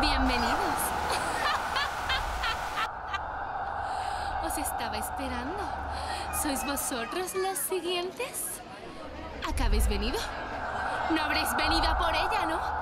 Bienvenidos. Os estaba esperando. ¿Sois vosotros los siguientes? ¿Acá habéis venido? No habréis venido por ella, ¿no?